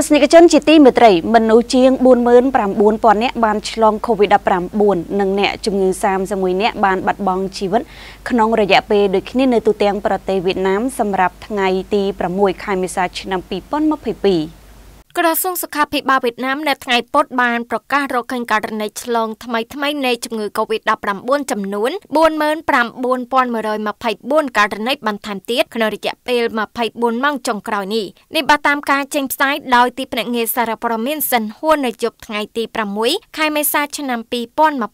ទស្សនិកជនជាទីមេត្រីមនុស្សជាង49000នាក់បានឆ្លង COVID-19 និងអ្នកជំងឺ31នាក់បានបាត់បង់ជីវិតក្នុងរយៈពេលដូចគ្នានៅទូទាំងប្រទេសវៀតណាមសម្រាប់ថ្ងៃទី6ខែមេសាឆ្នាំ2022 ក្រសួងសុខាភិបាលវៀតណាមនៅថ្ងៃពុធបានប្រកាសរកឃើញករណីឆ្លងថ្មីថ្មីនៃជំងឺ Covid-19 ចំនួន49124ករណីបន្ថែមទៀតក្នុងរយៈពេល24ម៉ោងចុងក្រោយនេះនេះបើតាមការចេញផ្សាយដោយទីភ្នាក់ងារសារព័ត៌មានសិនហួននៅយប់ថ្ងៃទី6ខែមេសាឆ្នាំ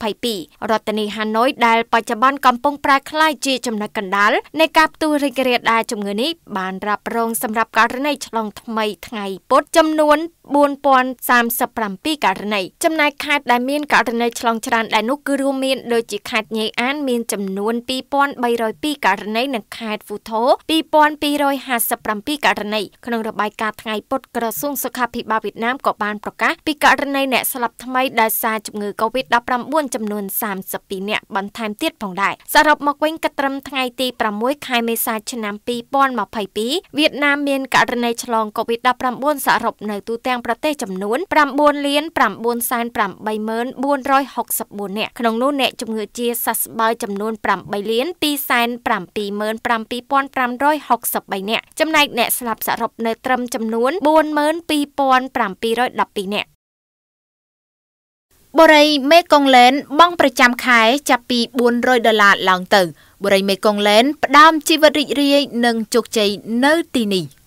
2022រដ្ឋធានីហាណូយដែលបច្ចុប្បន្នកំពុងប្រែក្លាយជាចំណុចកណ្ដាលនៃការផ្ទុះរីករាលដាលជំងឺនេះបានរ៉ាប់រងសម្រាប់ករណីឆ្លងថ្មីថ្ងៃពុធចំនួនพ้น4037ករណីចំណែកខេត្តដែលមានករណីឆ្លងច្រើនដែលនោះគឺរួមមានដូចជាខេត្តញីអានមានចំនួន2302ករណីនិងខេត្តហ្វូថូ2257ករណីក្នុងរបាយការណ៍ថ្ងៃពុធក្រសួងសុខាភិបាលវៀតណាមក៏បានប្រកាសពីករណីអ្នកស្លាប់ថ្មីដោយសារជំងឺ Covid-19 ចំនួន32នាក់បន្ថែមទៀតផងដែរសរុបមកវិញគិតត្រឹមថ្ងៃទី6ខែមេសាឆ្នាំ2022វៀតណាមមានករណីឆ្លង Covid-19 សរុបនៅទូទាំងទាំងប្រទេសចំនួន9លាន984,464នាក់ក្នុងនោះអ្នកជំងឺជាសះស្បើយចំនួន8លាន277,5563នាក់ចំណែកអ្នកស្លាប់សរុបនៅត្រឹមចំនួន42,712នាក់បូរីមេកុងឡែនបង់ប្រចាំខែចាប់ពី400ដុល្លារឡើងទៅបូរីមេកុងឡែនផ្ដើមជីវិតរីករាយនិងជោគជ័យនៅទីនេះ។